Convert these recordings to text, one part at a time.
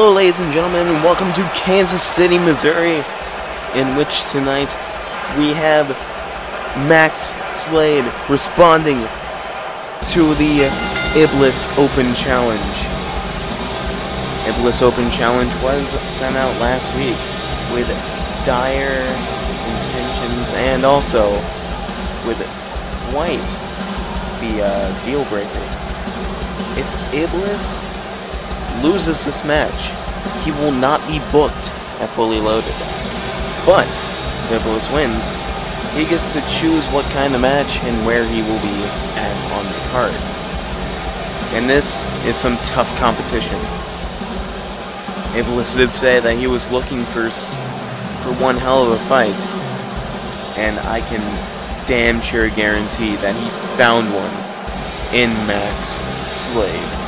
Hello, ladies and gentlemen, and welcome to Kansas City, Missouri, in which tonight we have Max Slade responding to the Iblis Open Challenge. Iblis Open Challenge was sent out last week with dire intentions and also with quite the uh, deal breaker. If Iblis loses this match, he will not be booked at Fully Loaded. But if Iblis wins, he gets to choose what kind of match and where he will be at on the card. And this is some tough competition. Iblis did say that he was looking for for one hell of a fight, and I can damn sure guarantee that he found one in Max Slade.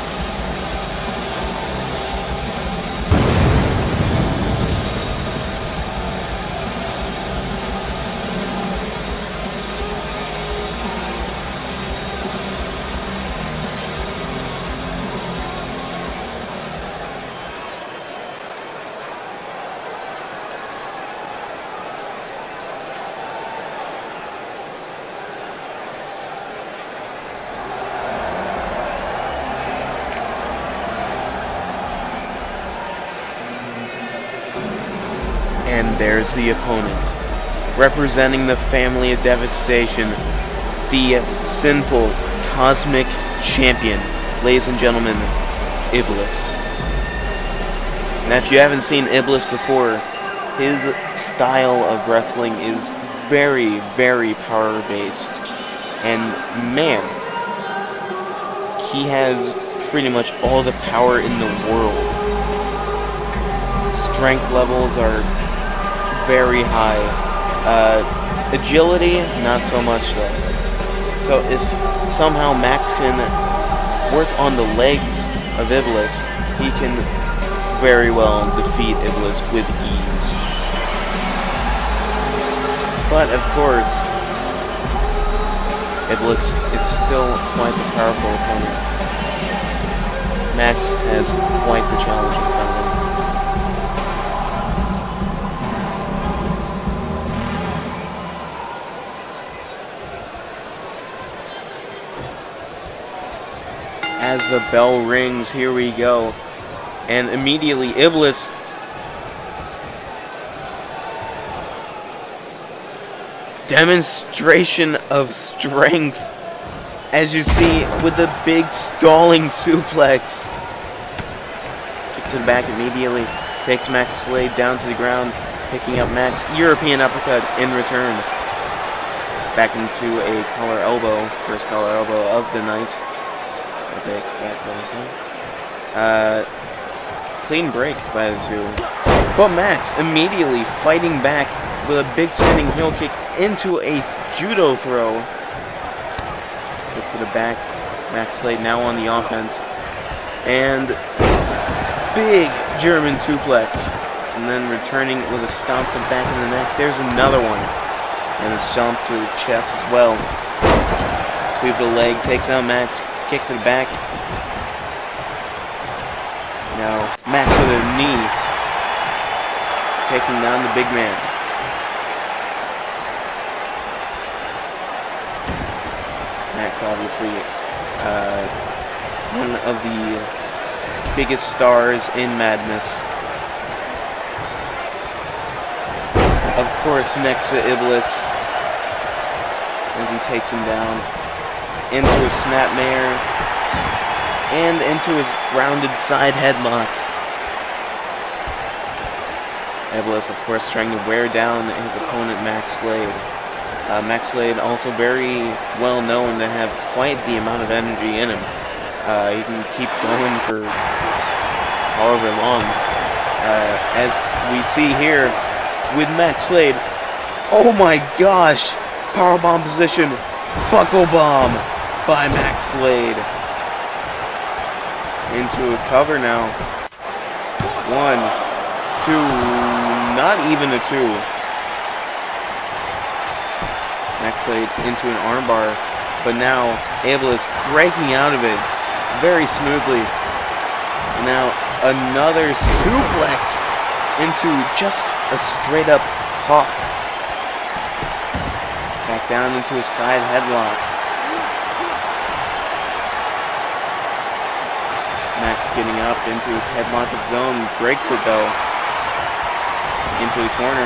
There's the opponent. Representing the family of devastation, the sinful cosmic champion, ladies and gentlemen, Iblis. Now, if you haven't seen Iblis before, his style of wrestling is very, very power based. And man, he has pretty much all the power in the world strength levels are very high. Uh, agility, not so much though. So if somehow Max can work on the legs of Iblis, he can very well defeat Iblis with ease. But of course, Iblis is still quite the powerful opponent. Max has quite the challenge in front As the bell rings, here we go. And immediately, Iblis demonstration of strength. As you see, with the big stalling suplex. Kick to the back immediately. Takes Max Slade down to the ground. Picking up Max. European uppercut in return. Back into a collar elbow. First collar elbow of the night. Take that. Uh, clean break by the two. But Max immediately fighting back with a big spinning heel kick into a judo throw. To the back. Max Slade now on the offense. And big German suplex. And then returning with a stomp to back of the neck. There's another one. And a stomp to the chest as well. Sweep the leg, takes out Max. Kick to the back. Now, Max with a knee. Taking down the big man. Max, obviously, uh, one of the biggest stars in Madness. of course, next to Iblis as he takes him down into a snapmare and into his rounded side headlock. Iblis, of course, trying to wear down his opponent, Max Slade. Uh, Max Slade also very well known to have quite the amount of energy in him. Uh, he can keep going for however long. Uh, as we see here with Max Slade. Oh my gosh! Powerbomb position. Buckle bomb by Max Slade. Into a cover now. One, two, not even a two. Max Slade into an armbar, but now Abel Iblis breaking out of it very smoothly. Now another suplex into just a straight up toss. Back down into a side headlock. Getting up into his headlock of zone, breaks it though. Into the corner.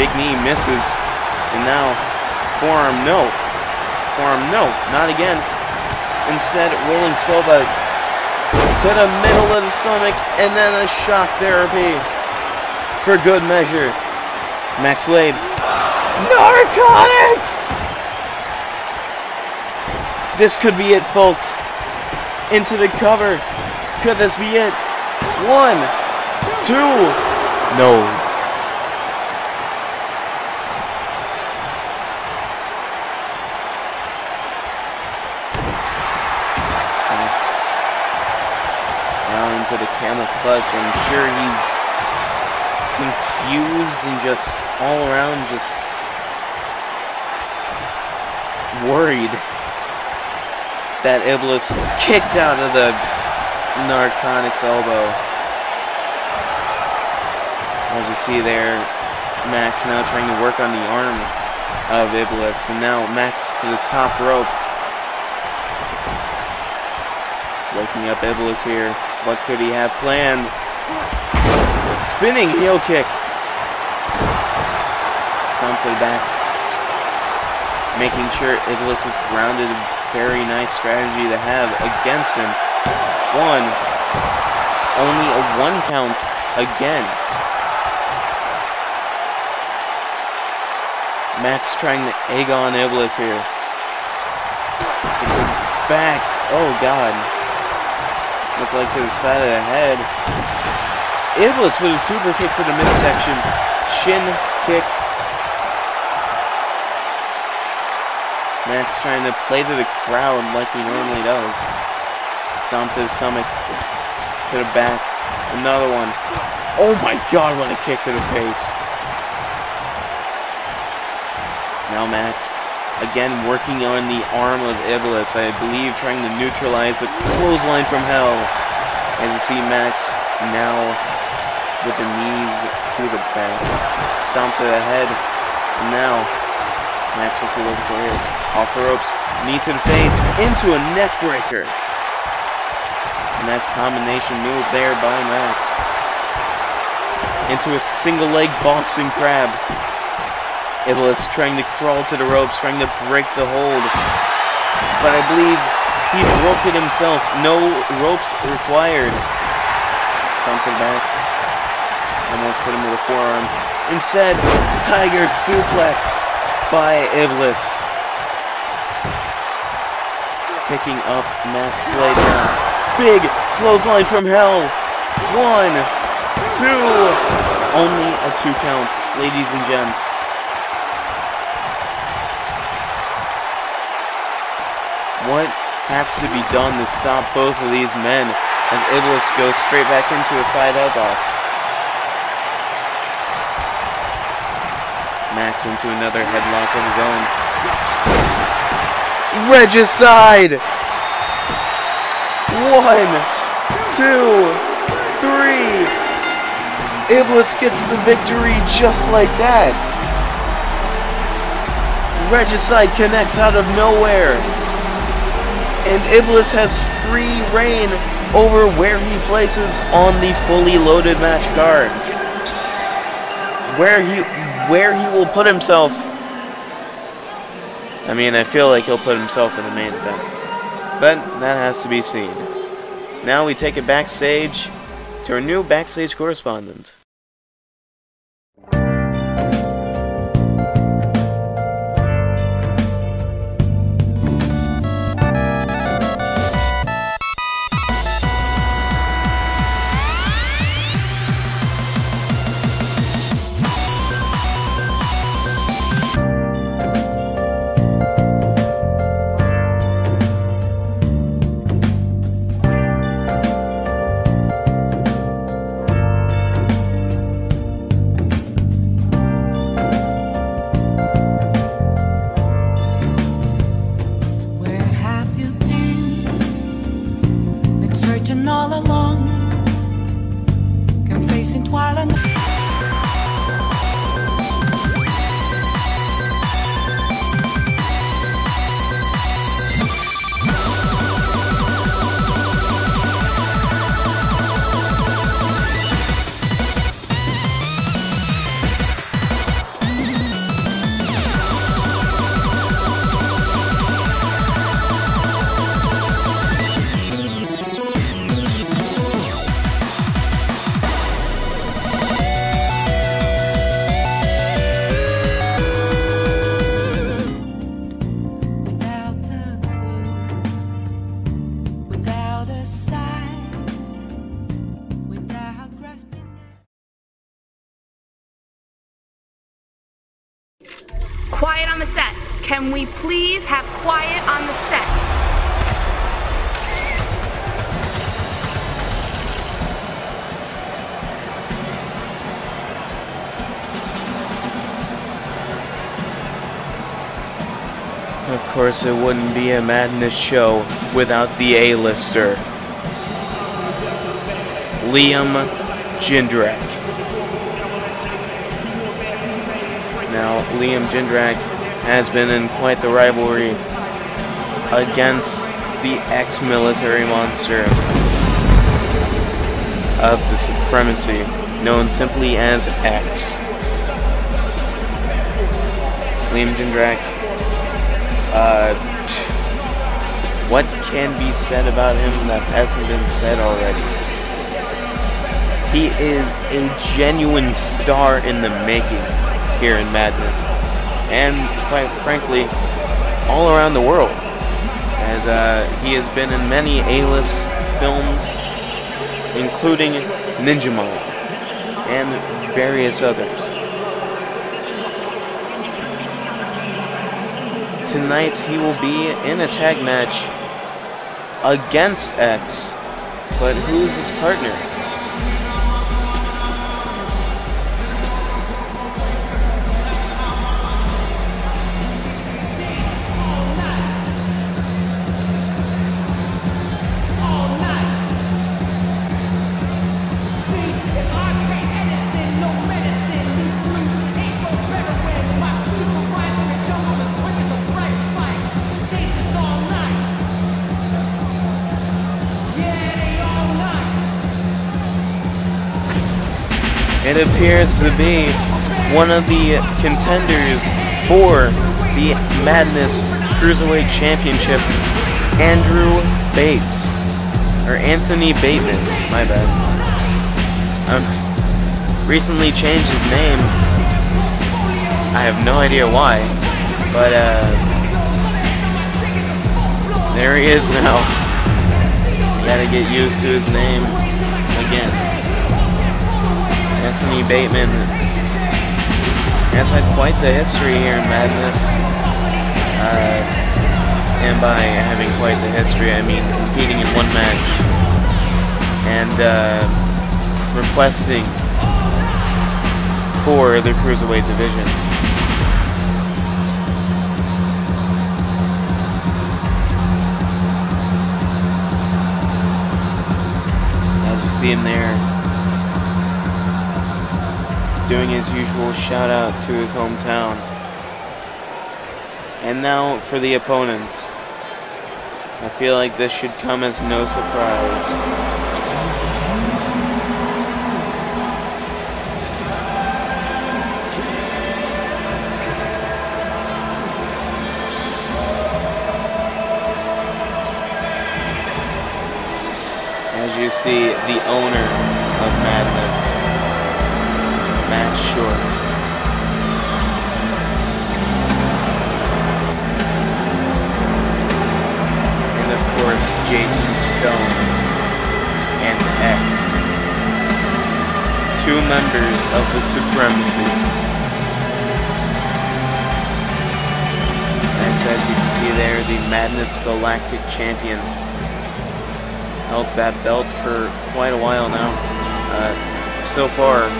Big knee misses. And now forearm no. Forearm no, not again. Instead, rolling Silva to the middle of the stomach and then a shock therapy for good measure. Max Slade. Narcotics! This could be it, folks. Into the cover. Could this be it? One, two, no. Max down into the camel clutch. I'm sure he's confused and just all around just worried that Iblis kicked out of the narcotics elbow. As you see there, Max now trying to work on the arm of Iblis, and now Max to the top rope. Waking up Iblis here. What could he have planned? Spinning heel kick. Something back. Making sure Iblis is grounded. Very nice strategy to have against him. One. Only a one count again. Max trying to egg on Iblis here. Back. Oh god. Look like to the side of the head. Iblis with a super kick to the midsection. Shin kick. Max trying to play to the crowd like he normally does. Stomp to the stomach. To the back. Another one. Oh my god, what a kick to the face. Now Max again working on the arm of Iblis. I believe trying to neutralize a clothesline from hell. As you see Max now with the knees to the back. Stomp to the head. And now Max will see looking for. Off the ropes. Knee to the face. Into a neck breaker. Nice combination move there by Max. Into a single leg Boston Crab. Iblis trying to crawl to the ropes, trying to break the hold. But I believe he broke it himself. No ropes required. Something back. Almost hit him with a forearm. Instead, Tiger suplex by Iblis. Picking up Matt Slade now. Big clothesline from hell. One, two. Only a two count, ladies and gents. What has to be done to stop both of these men as Iblis goes straight back into a side elbow? Max into another headlock of his own. Regicide! One, two, three. Iblis gets the victory just like that. Regicide connects out of nowhere. And Iblis has free reign over where he places on the fully loaded match card. where he where he will put himself. I mean, I feel like he'll put himself in the main event, but that has to be seen. Now we take it backstage to our new backstage correspondent. Can we please have quiet on the set? Of course, it wouldn't be a madness show without the A-lister, Liam Jindrak. Now, Liam Jindrak has been in quite the rivalry against the ex-military monster of the supremacy, known simply as X. Liam Jindrak uh, what can be said about him that hasn't been said already? He is a genuine star in the making here in Madness, and quite frankly, all around the world, as uh, he has been in many A-list films, including Ninja Mob and various others. tonight he will be in a tag match against X. But who's his partner? It appears to be one of the contenders for the Madness Cruiserweight Championship, Andrew Bates. Or Anthony Bateman, my bad. Um, recently changed his name. I have no idea why, but uh, there he is now. Gotta get used to his name again. Anthony Bateman has had quite the history here in Madness. Uh, and by having quite the history, I mean competing in one match and uh, requesting for the Cruiserweight division. As you see him there, doing his usual shout out to his hometown. And now for the opponents. I feel like this should come as no surprise. As you see, the owner of Madness. Matt Short. And of course, Jason Stone and X. Two members of the Supremacy. And as you can see there, the Madness Galactic Champion held that belt for quite a while now. Uh, so far,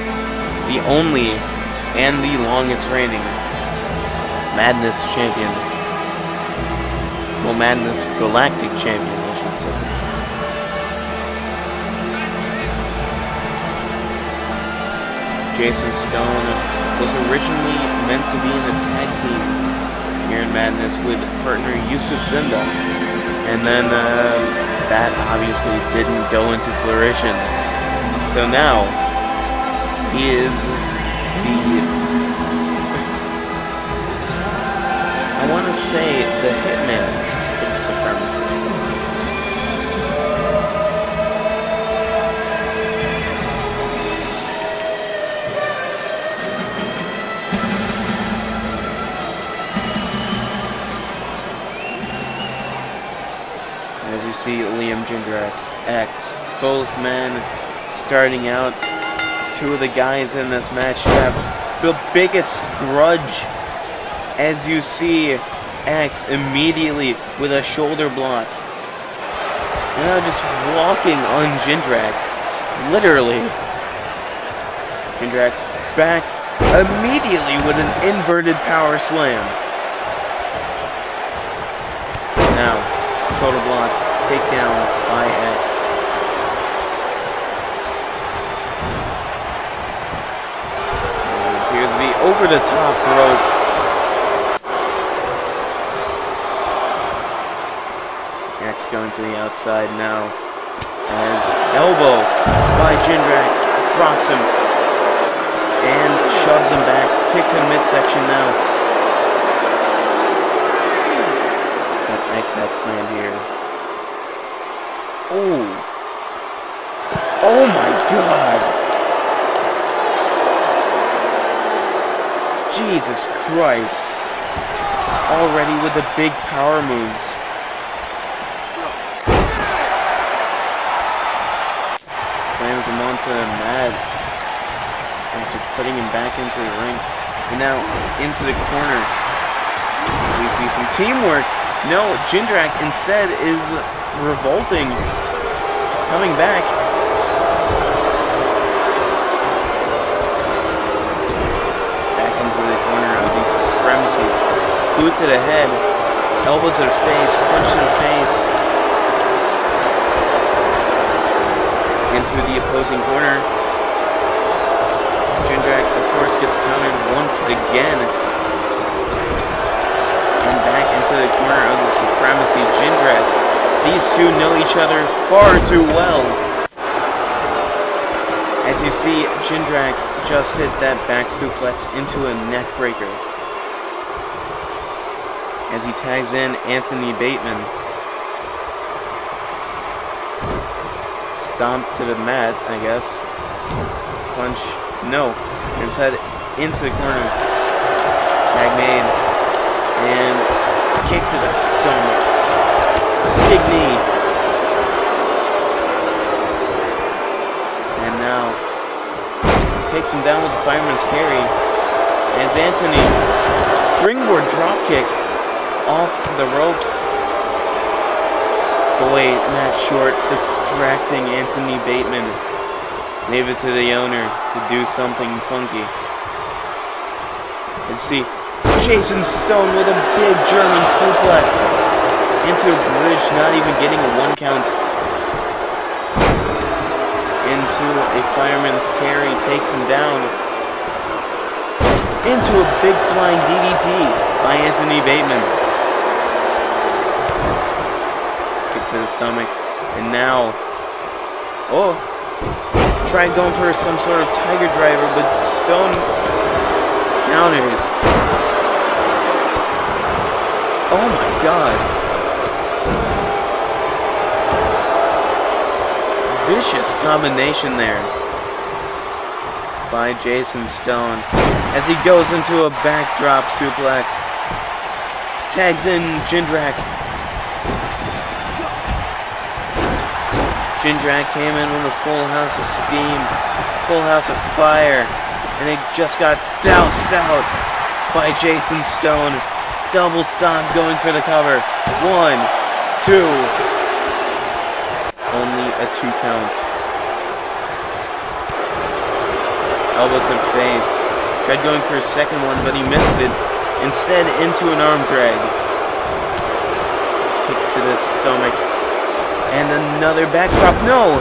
the only and the longest reigning Madness Champion. Well, Madness Galactic Champion, I should say. Jason Stone was originally meant to be in a tag team here in Madness with partner Yusuf Zinda. And then uh, that obviously didn't go into fruition. So now is the I want to say the hitman the supremacy. As you see Liam Jindrak, X, both men starting out. Two of the guys in this match have the biggest grudge. As you see X immediately with a shoulder block. And now just walking on Jindrak. Literally. Jindrak back immediately with an inverted power slam. Now, shoulder block, takedown by X. And appears to be over the top rope. X going to the outside now. As elbow by Jindrak drops him and shoves him back. Kick to midsection now. That's X planned here. Oh. Oh my god. Jesus Christ. Already with the big power moves. Slams him onto Mad after putting him back into the ring. And now into the corner. We see some teamwork. No, Jindrak instead is revolting. Coming back. Boot to the head. Elbow to the face. Punch to the face. Into the opposing corner. Jindrak, of course, gets countered once again. And back into the corner of the Supremacy. Jindrak. These two know each other far too well. As you see, Jindrak just hit that back suplex into a neck breaker. As he tags in Anthony Bateman. Stomp to the mat, I guess. Punch. No. Instead, into the corner. Tag. And kick to the stomach. Big knee. And now takes him down with the fireman's carry. As Anthony springboard dropkick off the ropes. Boy, Matt Short distracting Anthony Bateman. Leave it to the owner to do something funky. Let's see Jason Stone with a big German suplex into a bridge, not even getting a one count. Into a fireman's carry, takes him down. Into a big flying DDT by Anthony Bateman. The stomach. And now, oh, tried going for some sort of tiger driver, but Stone counters. Oh my god. vicious combination there by Jason Stone as he goes into a backdrop suplex. Tags in Jindrak. Jindrak came in with a full house of steam, full house of fire, and it just got doused out by Jason Stone. Double stomp going for the cover. One, two. Only a two count. Elbow to the face. Tried going for a second one, but he missed it. Instead, into an arm drag. Kick to the stomach. And another backdrop. No!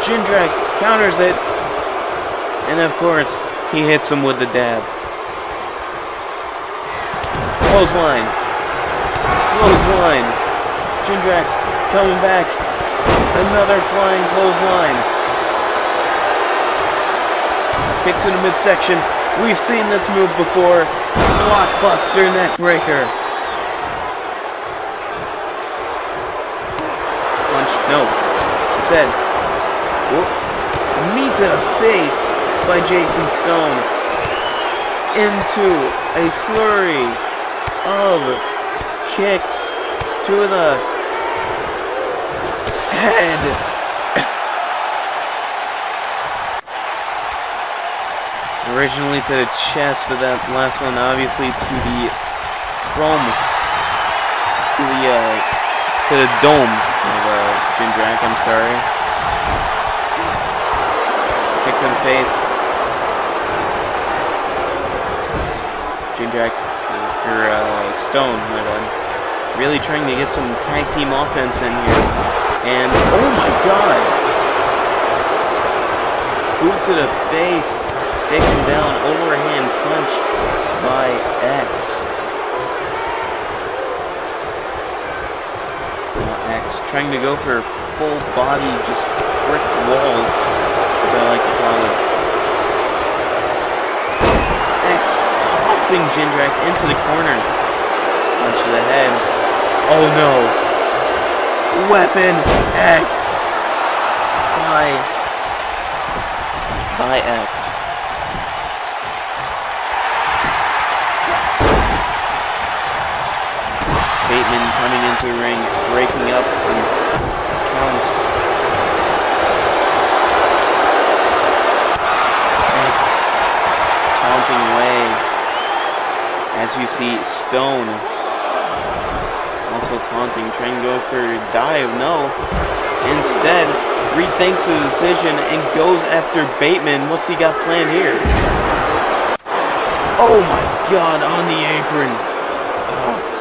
Jindrak counters it. And of course, he hits him with the dab. Clothesline. Clothesline. Jindrak coming back. Another flying clothesline. Kick to the midsection. We've seen this move before. Blockbuster neckbreaker. Punch. No. Said. Whoop. Knee to the face by Jason Stone. Into a flurry of kicks to the head. Originally to the chest, but that last one obviously to the chrome, to the uh, to the dome of uh. I'm sorry. Kick to the face. Jindrak or uh, Stone, my bad. Really trying to get some tag team offense in here, and oh my God! Boot to the face. Takes him down, overhand punch by X. X trying to go for full body, just brick wall, as I like to call it. X tossing Jindrak into the corner. Punch to the head. Oh no. Weapon X by by X. Bateman coming into the ring, breaking up and count. X taunting away. As you see, Stone also taunting, trying to go for a dive. No. Instead, rethinks the decision and goes after Bateman. What's he got planned here? Oh my god, on the apron. Oh.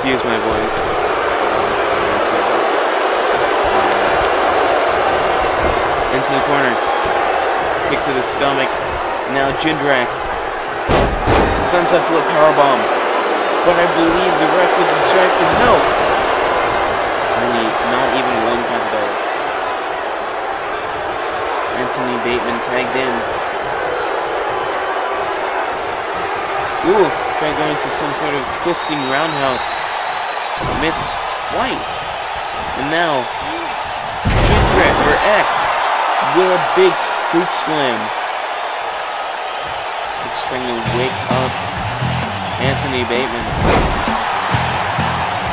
Excuse my voice. Uh, into the corner. Kick to the stomach. Now Jindrak. Sunset flip powerbomb. But I believe the ref was distracted. No! Only not even one count though. Anthony Bateman tagged in. Ooh, tried going for some sort of twisting roundhouse. Missed twice. And now, Jindrak or X with a big scoop slam. It's trying to wake up Anthony Bateman.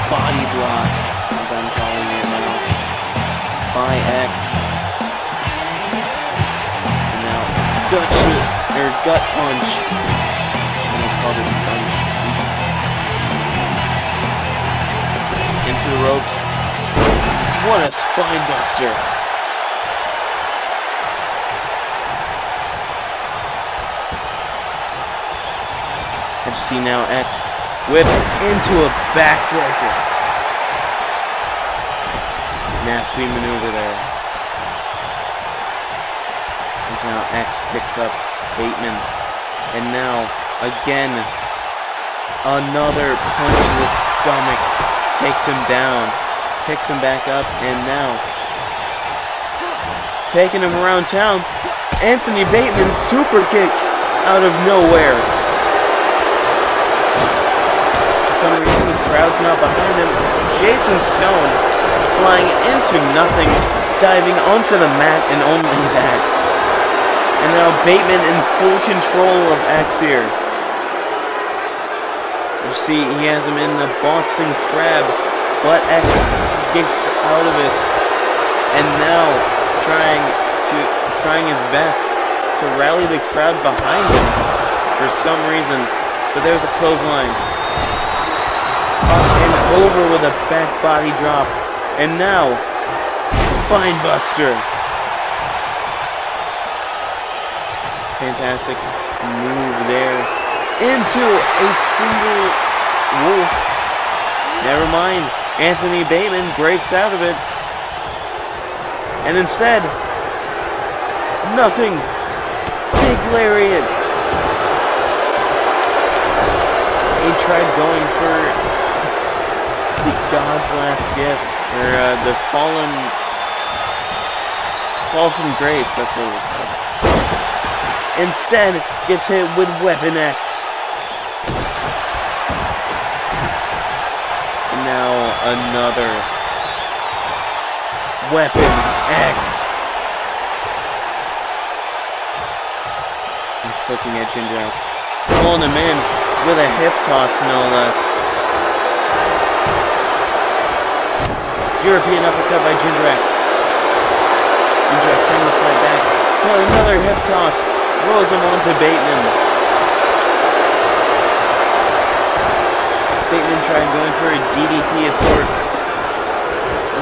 Body block, as I'm calling it now, by X. And now, gut shoot, or gut punch. Almost called it punch. Into the ropes. What a spine buster. Just see now X whip into a backbreaker. Nasty maneuver there. As now X picks up Bateman. And now, again, another punch to the stomach. Takes him down. Picks him back up. And now, taking him around town, Anthony Bateman super kick out of nowhere. For some reason, the crowd's not behind him. Jason Stone flying into nothing, diving onto the mat, and only that. And now Bateman in full control of X here. See, he has him in the Boston Crab, but X gets out of it, and now trying to trying his best to rally the crowd behind him for some reason. But there's a clothesline. Up and over with a back body drop, and now spine buster. Fantastic move there into a single wolf. Never mind. Anthony Bateman breaks out of it. And instead, nothing. Big lariat. He tried going for the God's last gift, or uh, the fallen, fall from grace. That's what it was called. Instead, gets hit with Weapon X. now another Weapon X. It's looking at Ginger. Pulling him in with a hip toss, no less. European uppercut by Jindrak. Jindrak trying to fight back. Oh, another hip toss. Throws him onto Bateman. Bateman tried going for a DDT of sorts.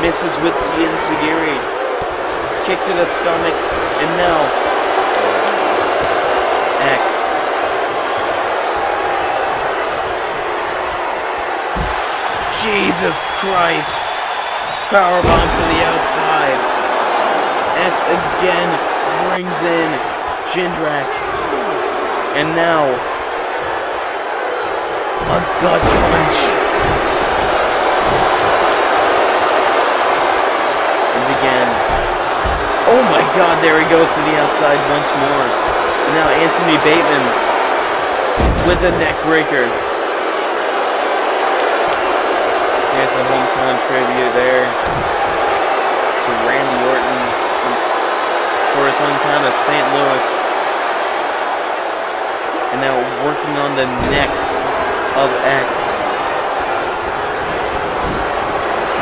Misses with Sagiri. Kick to the stomach. And now, X. Jesus Christ. Powerbomb to the outside. X again brings in Jindrak. And now, a gut punch. And again. Oh my god, there he goes to the outside once more. And now Anthony Bateman with a neck breaker. There's a hometown tribute there to Randy Orton for his hometown of St. Louis. And now working on the neck of X.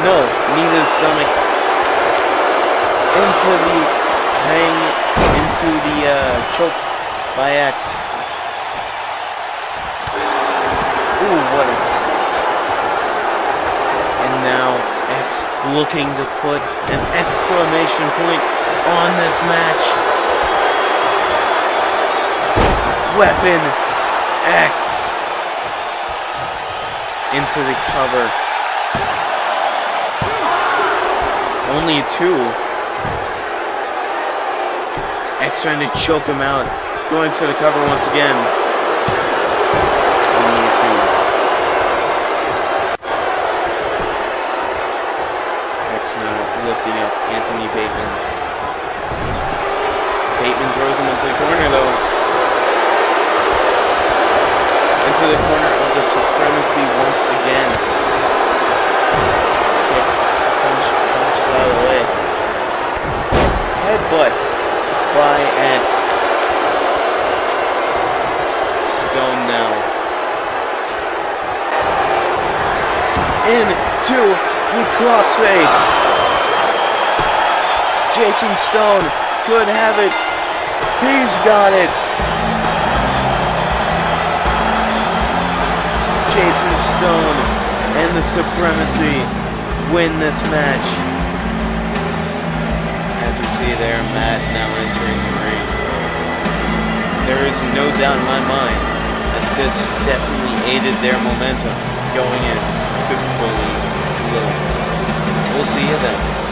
No, to the stomach. Into the hang, into the uh, choke by X. Ooh, what a and now X looking to put an exclamation point on this match. Weapon X into the cover. Only two. X trying to choke him out. Going for the cover once again. Into the crossface. Jason Stone could have it. He's got it. Jason Stone and the Supremacy win this match. As we see there, Matt now entering the ring. There is no doubt in my mind that this definitely aided their momentum going in We'll see you then.